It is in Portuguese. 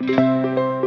Música